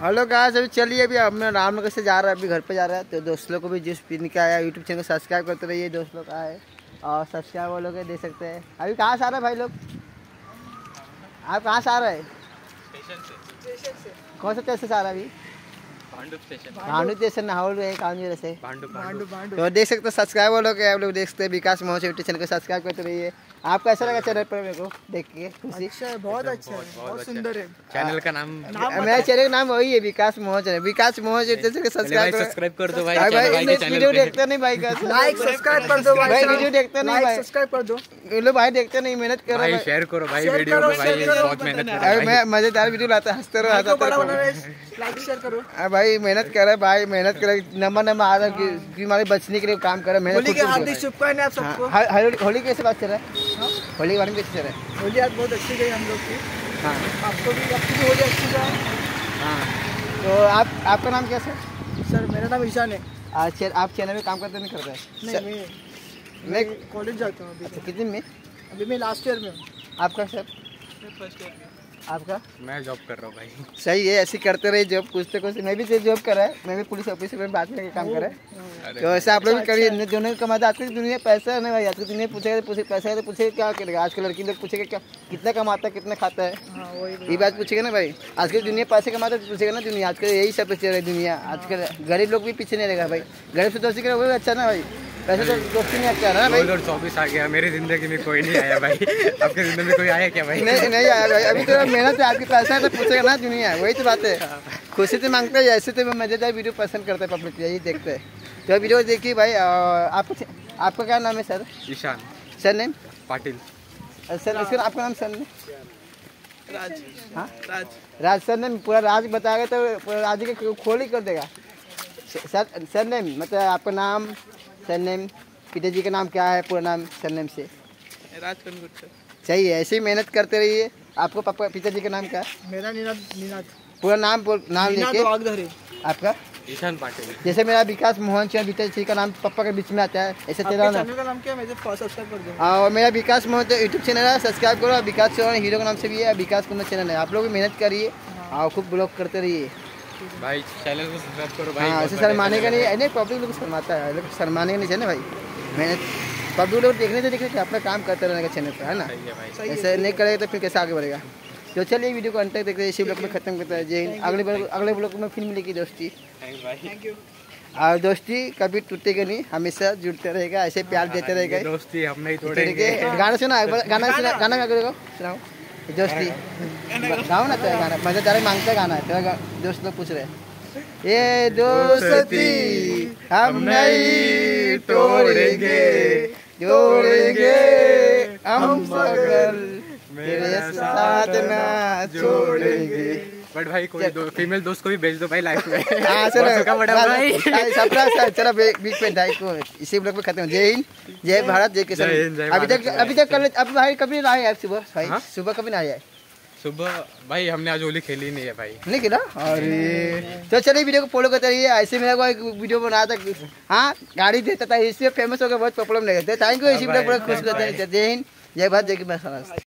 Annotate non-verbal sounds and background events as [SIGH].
Hello guys अभी चलिए अभी अपने रामनगर से जा रहा है अभी घर पे जा रहा है। तो दोस्त लोग को भी जिस पिन का आया यूट्यूब चैनल सब्सक्राइब करते रहिए दोस्त लोग आए। और सब्सक्राइब वो लोग दे सकते हैं। अभी कहाँ से आ रहा है भाई लोग? आप कहाँ से आ रहे हैं? कौन सा स्टेशन से आ रहा है अभी? भांडू स्टेशन। नाहौल में कानून से भांडुप भांडुप तो देख सकते हैं सब्सक्राइब वो लोग आप लोग देख सकते हैं विकास मोहन यूट्यूब चैनल को सब्सक्राइब करते रहिए। आप कैसा लगा चैनल पर मेरे को देख के खुशी। अच्छा है बहुत अच्छा है बहुत सुंदर है। चैनल का नाम मेरा चैनल का नाम वही है विकास मोहन विकास मोहन यूट्यूब चैनल को सब्सक्राइब सब्सक्राइब कर। दो भाई भाई वीडियो देखते नहीं भाई का। लाइक सब्सक्राइब कर दो भाई वीडियो देखते नहीं भाई। सब्सक्राइब कर दो। लोग भाई देखते नहीं मेहनत कर रहे भाई। शेयर करो भाई वीडियो को भाई बहुत मेहनत कर अरे मैं मज़ेदार वीडियो लाता हँसते रहो रहे। लाइक शेयर करो। अरे भाई मेहनत कर रहे हैं भाई मेहनत कर रहे हैं। नंबर नंबर आ रहा है हमारे बचने के लिए काम कर रहे हैं मेहनत के हार्दिक शुभकामनाएँ आप सबको। हाँ, हाँ, होली होली कैसे बात चल रहा है? होली के बारे में कैसे चल रहा है? होली आज बहुत अच्छी गई हम लोग की। हाँ। आपको भी आपकी भी होली अच्छी जाए। हाँ। तो आप आपका नाम क्या सर? सर मेरा नाम ईशान है। आज आप चैनल में काम करते नहीं करते? नहीं सर, मैं कॉलेज जाता हूँ अच्छा कितने में? अभी मैं लास्ट ईयर में हूँ। आपका सर फ़र्स्ट ईयर में आपका? मैं जॉब कर रहा हूँ भाई। सही है ऐसे ही करते रहे जॉब कुछ तो कुछ मैं भी जॉब कर रहा है। मैं भी पुलिस ऑफिसर में बात करके काम कर रहा है। तो ऐसे आप लोग भी करिए न- दोनों कमाते आज की दुनिया पैसा है ना भाई। आज की दुनिया पूछेगा तो पूछे पैसा है तो पूछेगा क्या करेगा? आज की लड़की लोग पूछेगा क्या कितना कमाता है कितना खाता है? हाँ ये बात पूछेगा ना भाई। आज की दुनिया पैसे कमाता है तो पूछेगा ना दुनिया। आजकल यही सब पीछे रहा है दुनिया। आजकल गरीब लोग भी पीछे नहीं रहेगा भाई। गरीब से दोस्ती करे वो भी अच्छा ना भाई। पैसे तो दोस्ती नहीं ना भाई। चौबीस आ गया मेरी ज़िंदगी में कोई नहीं आया भाई। [LAUGHS] आपकी ज़िंदगी में कोई आया क्या भाई? नहीं नहीं आया भाई। अभी तो मेहनत है आपके पैसा है तो पूछेगा ना दुनिया वही तो बात है। खुशी से मांगते हैं ऐसे तो मज़ेदार वीडियो पसंद करते हैं पब्लिक यही देखते हैं। तो वीडियो देखिए भाई आपको आपका क्या नाम है sir? Ishan. Sir name Patil sir इसका आपका नाम सर नेम राज। हाँ? राज। राज सर नेम पूरा राज बताएगा तो पूरा राज के खोल ही कर देगा। सर सर नेम मतलब आपका नाम? सर नेम पिताजी का नाम क्या है? पूरा नाम सर नेम से। राज सही है ऐसे ही मेहनत करते रहिए। आपको पापा पिताजी का नाम क्या है? मेरा निनाद निनाद। पूरा नाम बोल नाम लेके। आपका? ईशान पाटिल। जैसे मेरा विकास मोहन चंद्र पिताजी का नाम पापा के बीच में आता है ऐसे तेरा नाम। चैनल का नाम क्या है? मुझे सब्सक्राइब कर दो। और मेरा विकास मोहन यूट्यूब चैनल है सब्सक्राइब करो। विकास चौहान हीरो के नाम से भी है विकास कुमार चैनल है। आप लोग भी मेहनत करिए। और खूब ब्लॉग करते रहिए। भाई चैनल को सब्सक्राइब करो भाई हाँ ऐसे शर्माने का नहीं नहीं पब्लिक लोग शर्माता है लोग शर्माने का नहीं चाहिए ना भाई। मेहनत पब्लिक लोग देखने से देखने कि अपना काम करते रहने का चैनल पर है ना? सही है भाई। सही है ऐसे नहीं करेगा तो फिर कैसे आगे बढ़ेगा? तो चलिए वीडियो को अंत तक देखते हैं इसी ब्लॉग में खत्म करता है जय हिंद। अगले ब्लॉग अगले ब्लॉग में फिर मिलेगी दोस्ती। थैंक भाई। थैंक यू और दोस्ती कभी टूटेगा नहीं हमेशा जुड़ते रहेगा ऐसे प्यार देते रहेगा। दोस्ती हम नहीं तोड़ेंगे। गाना सुना गाना सुना गाना गा सुनाओ दोस्ती गाओ ना तो गाना मज़ेदार मांगते गाना है तेरा दोस्त लोग पूछ रहे ये दोस्ती हम नहीं तोड़ेंगे, जोड़ेंगे हम सगल मेरे साथ ना छोड़ेंगे बट भाई कोई दो फीमेल दोस्त को भी भेज दो भाई लाइफ में। [LAUGHS] हाँ चलो। का बड़ा भाई। सत्रह चलो बिग पेन ढाई को इसी ब्लॉग में खत्म जय हिंद जय भारत जय किसान। अभी तक अभी तक कल अब भाई कभी ना आए सुबह भाई। हाँ? सुबह कभी ना आए सुबह भाई हमने आज होली खेली नहीं है भाई। नहीं किया अरे। तो चलिए वीडियो को फॉलो करते रहिए। ऐसे मेरा को एक वीडियो बनाया था हाँ गाड़ी देता था। इससे फ़ेमस हो गया बहुत प्रॉब्लम नहीं थैंक यू इसी ब्लॉग बड़ा खुश करते हैं। जय हिंद जय भारत जय किसान।